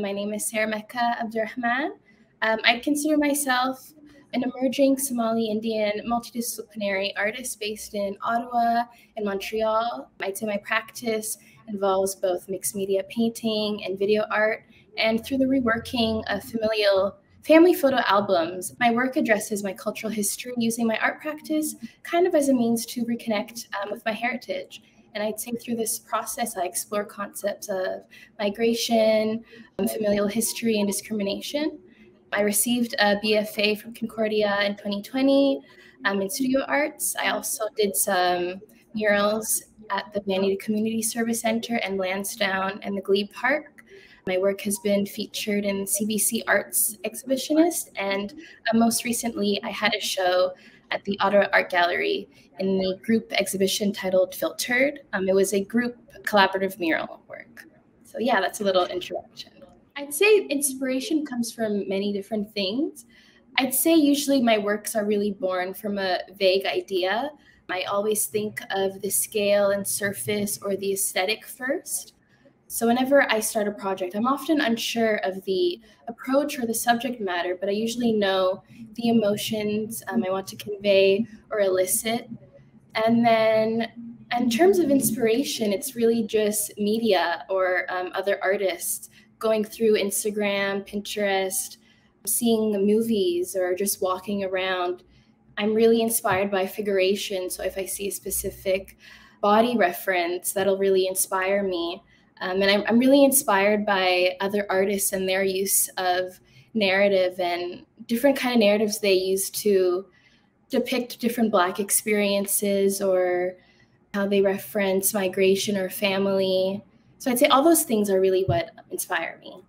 My name is Sarah Mecca Abdourahman. Um, I consider myself an emerging Somali Indian multidisciplinary artist based in Ottawa and Montreal. I'd say my practice involves both mixed media painting and video art, and through the reworking of familial family photo albums, my work addresses my cultural history using my art practice kind of as a means to reconnect um, with my heritage. And I'd say through this process, I explore concepts of migration, um, familial history, and discrimination. I received a BFA from Concordia in 2020 um, in studio arts. I also did some murals at the Vanier Community Service Center and Lansdowne and the Glebe Park. My work has been featured in CBC Arts Exhibitionist, and uh, most recently, I had a show at the Ottawa Art Gallery in the group exhibition titled Filtered. Um, it was a group collaborative mural work. So, yeah, that's a little introduction. I'd say inspiration comes from many different things. I'd say usually my works are really born from a vague idea. I always think of the scale and surface or the aesthetic first. So, whenever I start a project, I'm often unsure of the approach or the subject matter, but I usually know the emotions um, I want to convey or elicit. And then, in terms of inspiration, it's really just media or um, other artists going through Instagram, Pinterest, seeing the movies, or just walking around, I'm really inspired by figuration. So if I see a specific body reference, that'll really inspire me. Um, and I'm, I'm really inspired by other artists and their use of narrative and different kind of narratives they use to depict different black experiences or how they reference migration or family so I'd say all those things are really what inspire me.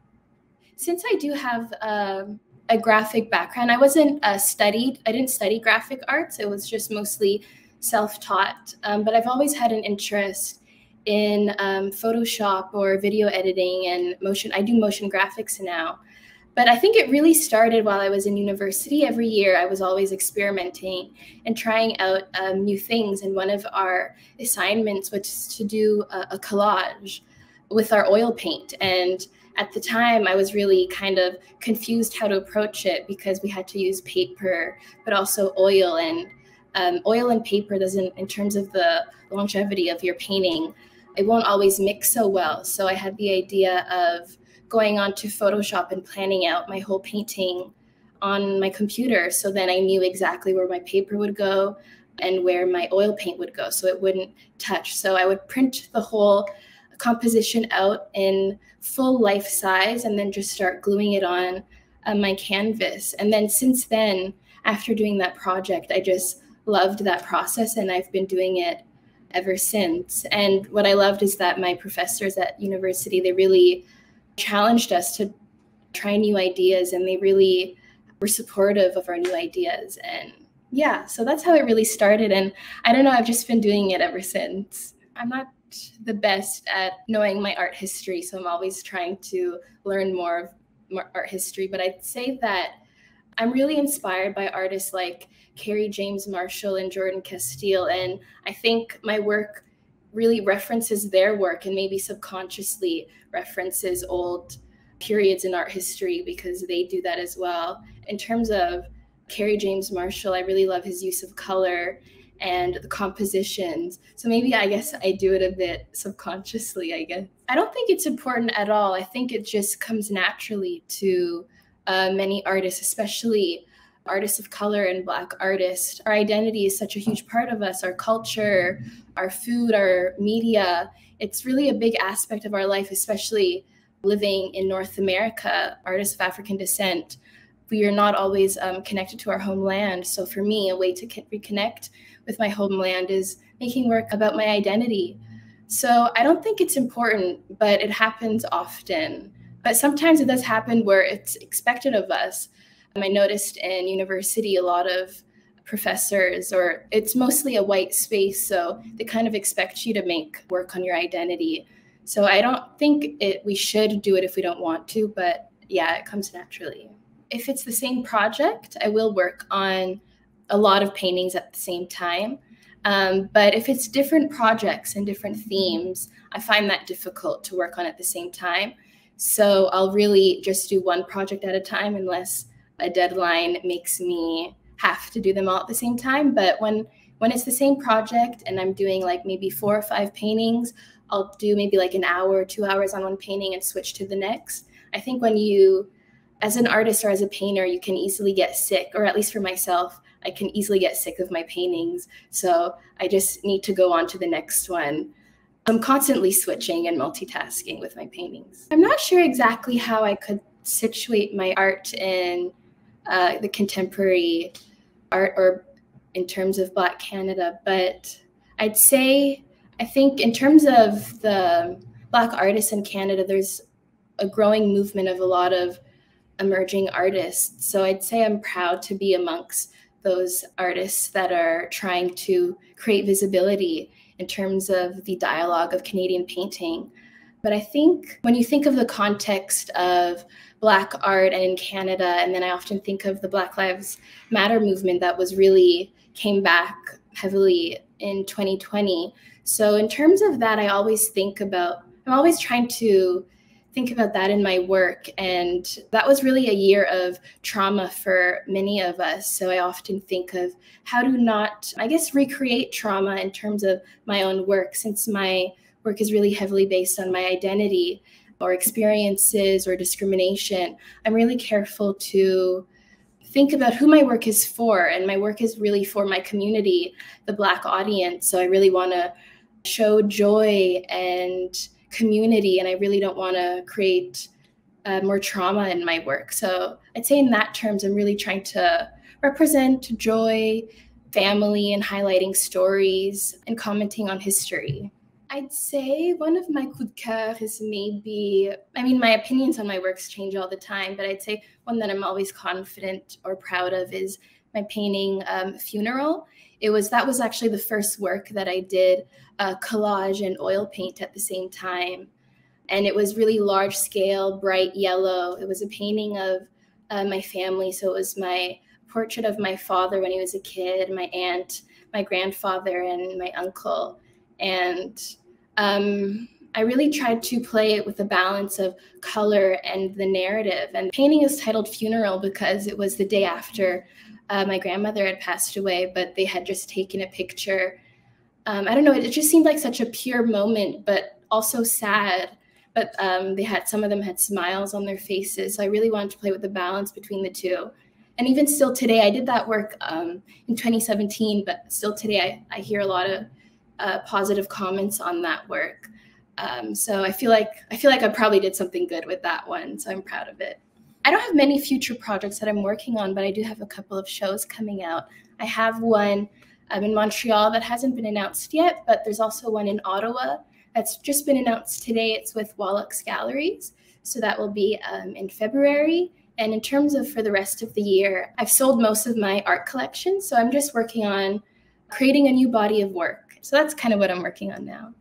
Since I do have um, a graphic background, I wasn't uh, studied, I didn't study graphic arts. It was just mostly self-taught. Um, but I've always had an interest in um, Photoshop or video editing and motion. I do motion graphics now. But I think it really started while I was in university. Every year, I was always experimenting and trying out um, new things. And one of our assignments was to do a, a collage with our oil paint. And at the time, I was really kind of confused how to approach it because we had to use paper, but also oil. And um, oil and paper doesn't, in terms of the longevity of your painting, it won't always mix so well. So I had the idea of going on to Photoshop and planning out my whole painting on my computer. So then I knew exactly where my paper would go and where my oil paint would go so it wouldn't touch. So I would print the whole composition out in full life size and then just start gluing it on uh, my canvas. And then since then, after doing that project, I just loved that process and I've been doing it ever since. And what I loved is that my professors at university, they really challenged us to try new ideas and they really were supportive of our new ideas. And yeah, so that's how it really started. And I don't know, I've just been doing it ever since. I'm not the best at knowing my art history, so I'm always trying to learn more of art history. But I'd say that I'm really inspired by artists like Kerry James Marshall and Jordan Casteel. And I think my work really references their work and maybe subconsciously references old periods in art history because they do that as well. In terms of Kerry James Marshall, I really love his use of color and the compositions. So maybe I guess I do it a bit subconsciously, I guess. I don't think it's important at all. I think it just comes naturally to uh, many artists, especially artists of color and Black artists. Our identity is such a huge part of us, our culture, our food, our media. It's really a big aspect of our life, especially living in North America, artists of African descent. We are not always um, connected to our homeland. So, for me, a way to reconnect with my homeland is making work about my identity. So I don't think it's important, but it happens often. But sometimes it does happen where it's expected of us. Um, I noticed in university a lot of professors, or it's mostly a white space, so they kind of expect you to make work on your identity. So I don't think it we should do it if we don't want to, but yeah, it comes naturally. If it's the same project, I will work on a lot of paintings at the same time. Um, but if it's different projects and different themes, I find that difficult to work on at the same time. So I'll really just do one project at a time unless a deadline makes me have to do them all at the same time. But when when it's the same project and I'm doing like maybe four or five paintings, I'll do maybe like an hour or two hours on one painting and switch to the next. I think when you, as an artist or as a painter, you can easily get sick, or at least for myself, I can easily get sick of my paintings. So I just need to go on to the next one. I'm constantly switching and multitasking with my paintings. I'm not sure exactly how I could situate my art in uh, the contemporary art or in terms of Black Canada, but I'd say I think in terms of the Black artists in Canada, there's a growing movement of a lot of emerging artists. So I'd say I'm proud to be amongst those artists that are trying to create visibility in terms of the dialogue of Canadian painting. But I think when you think of the context of Black art and in Canada, and then I often think of the Black Lives Matter movement that was really came back heavily in 2020. So, in terms of that, I always think about, I'm always trying to think about that in my work. And that was really a year of trauma for many of us. So I often think of how to not, I guess, recreate trauma in terms of my own work, since my work is really heavily based on my identity or experiences or discrimination. I'm really careful to think about who my work is for. And my work is really for my community, the Black audience. So I really want to show joy and community, and I really don't want to create uh, more trauma in my work. So I'd say, in that terms, I'm really trying to represent joy, family, and highlighting stories and commenting on history. I'd say one of my coup de cœur is maybe, I mean, my opinions on my works change all the time, but I'd say one that I'm always confident or proud of is my painting um, Funeral. It was, that was actually the first work that I did uh, collage and oil paint at the same time. And it was really large scale, bright yellow. It was a painting of uh, my family. So it was my portrait of my father when he was a kid, my aunt, my grandfather, and my uncle. And um, I really tried to play it with a balance of color and the narrative. And painting is titled Funeral because it was the day after uh, my grandmother had passed away, but they had just taken a picture. Um, I don't know, it, it, just seemed like such a pure moment, but also sad. But um, they had some of them had smiles on their faces. So I really wanted to play with the balance between the two. And even still today, I did that work um, in 2017, but still today, I, I hear a lot of uh, positive comments on that work. Um, so I feel like I feel like I probably did something good with that one. So I'm proud of it. I don't have many future projects that I'm working on, but I do have a couple of shows coming out. I have one um, in Montreal that hasn't been announced yet, but there's also one in Ottawa that's just been announced today. It's with Wallack's Galleries. So that will be um, in February. And in terms of for the rest of the year, I've sold most of my art collection. So I'm just working on creating a new body of work. So that's kind of what I'm working on now.